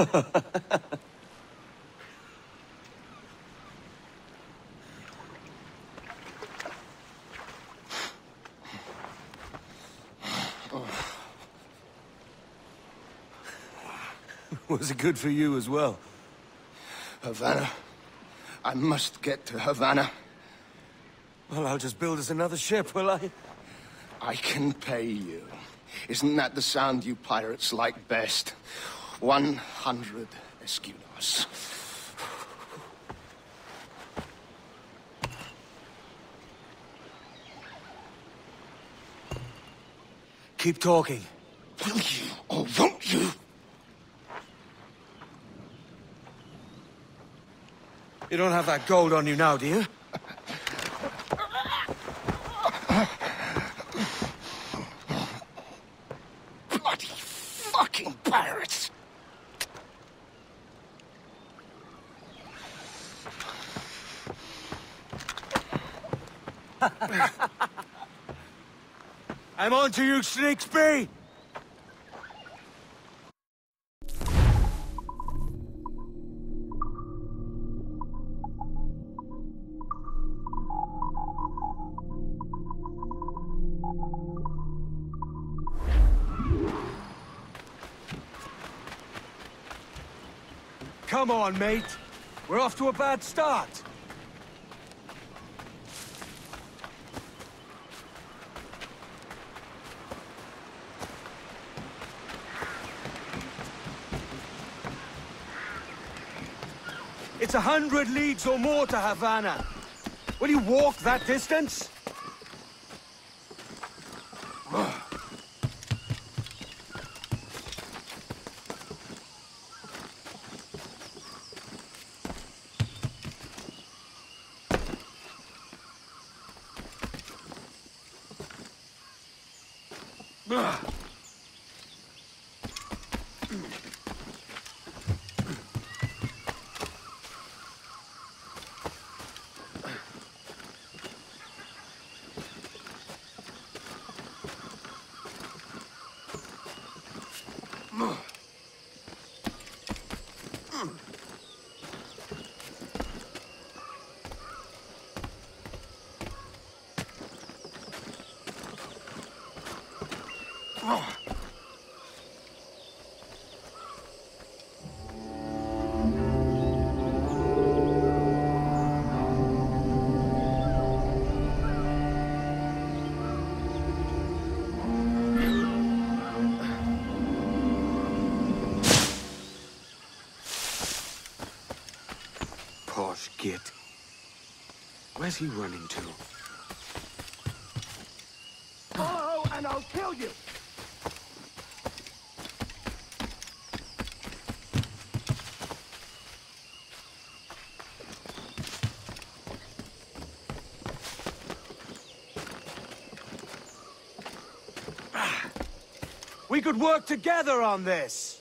Was it good for you as well? Havana. I must get to Havana. Well, I'll just build us another ship, will I? I can pay you. Isn't that the sound you pirates like best? 100 escudos. Keep talking. Will you or won't you? You don't have that gold on you now, do you? I'm on to you, Snakesby! Come on, mate. We're off to a bad start. It's a hundred leagues or more to Havana. Will you walk that distance? Posh ah. Where's he running to? Follow and I'll kill you! Ah. We could work together on this!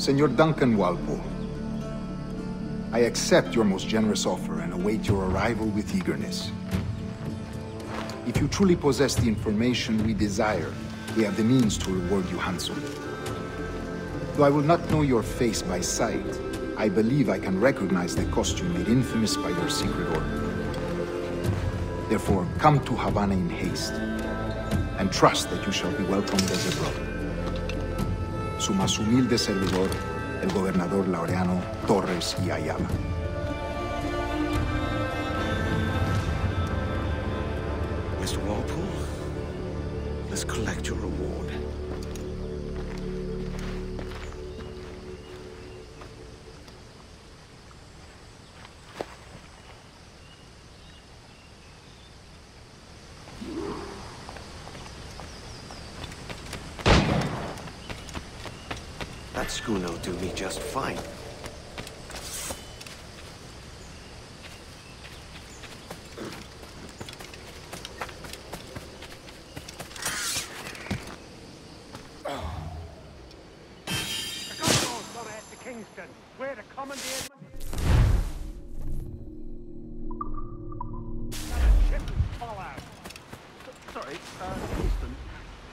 Senor Duncan Walpole. I accept your most generous offer and await your arrival with eagerness. If you truly possess the information we desire, we have the means to reward you handsomely. Though I will not know your face by sight, I believe I can recognize the costume made infamous by your secret order. Therefore, come to Havana in haste, and trust that you shall be welcomed as a brother. Su más humilde servidor, el gobernador Laureano Torres y Ayala. Mr. Walpole, let's collect your reward. Will do me just fine. Sorry, uh, Kingston.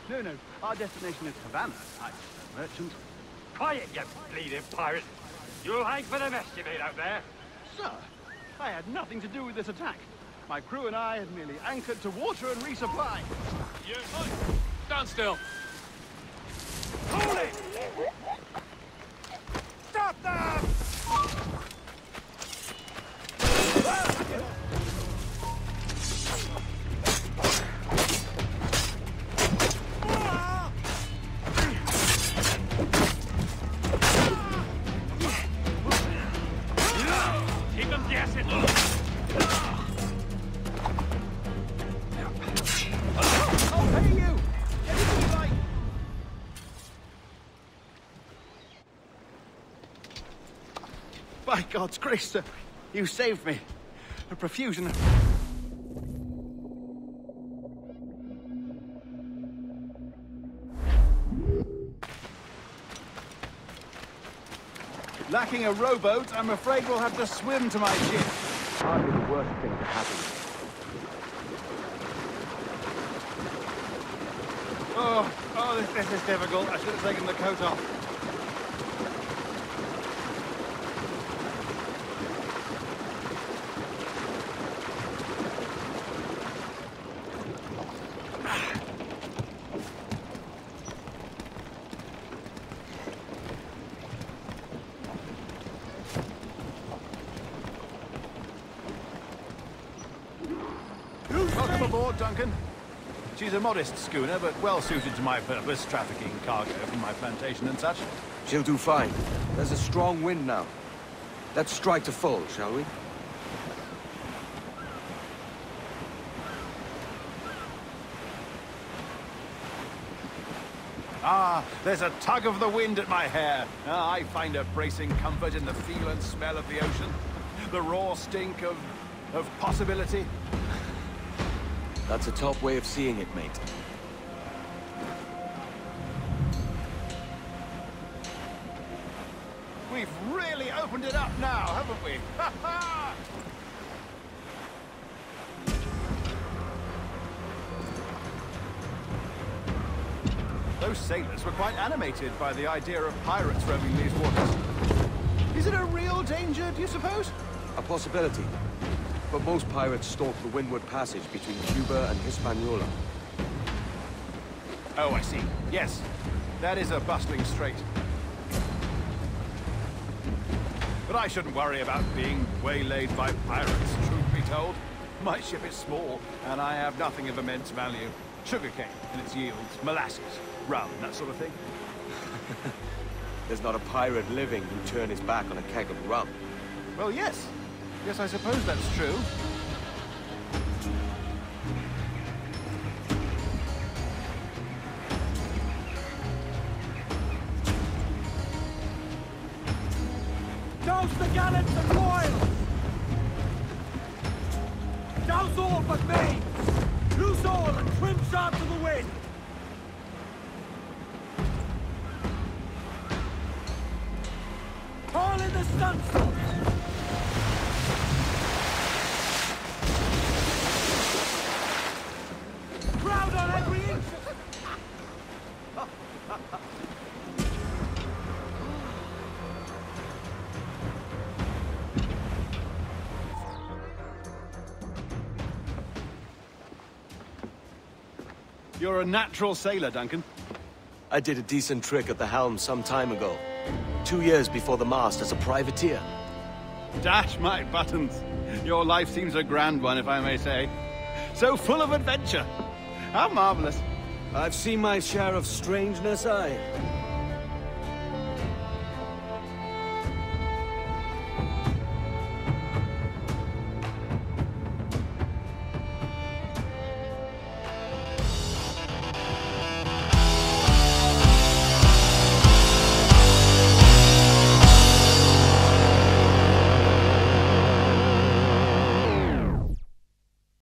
No, no, our destination is Havana. I'm a merchant. Quiet, you bleeding pirate. You'll hang for the mess you made out there. Sir, I had nothing to do with this attack. My crew and I had merely anchored to water and resupply. You, stand still. God's grace, sir, you saved me. A profusion of... Lacking a rowboat, I'm afraid we'll have to swim to my ship. Hardly the worst thing to happen. Oh, oh, this, this is difficult. I should have taken the coat off. Welcome aboard, Duncan. She's a modest schooner, but well suited to my purpose, trafficking cargo from my plantation and such. She'll do fine. There's a strong wind now. Let's strike to full, shall we? Ah, there's a tug of the wind at my hair. Ah, I find a bracing comfort in the feel and smell of the ocean. The raw stink of... of possibility. That's a top way of seeing it, mate. We've really opened it up now, haven't we? Ha ha! Those sailors were quite animated by the idea of pirates roaming these waters. Is it a real danger, do you suppose? A possibility. But most pirates stalk the windward passage between Cuba and Hispaniola. Oh, I see. Yes, that is a bustling strait. But I shouldn't worry about being waylaid by pirates, truth be told. My ship is small, and I have nothing of immense value. Sugarcane and its yields, molasses, rum, that sort of thing. There's not a pirate living who'd turn his back on a keg of rum. Well, yes. Yes, I suppose that's true. Douse the gallants and royals! Douse all but main! Loose all and trim sharp to the wind! Haul in the stunsail! You're a natural sailor, Duncan. I did a decent trick at the helm some time ago. Two years before the mast as a privateer. Dash my buttons. Your life seems a grand one, if I may say. So full of adventure. How marvelous. I've seen my share of strangeness, I.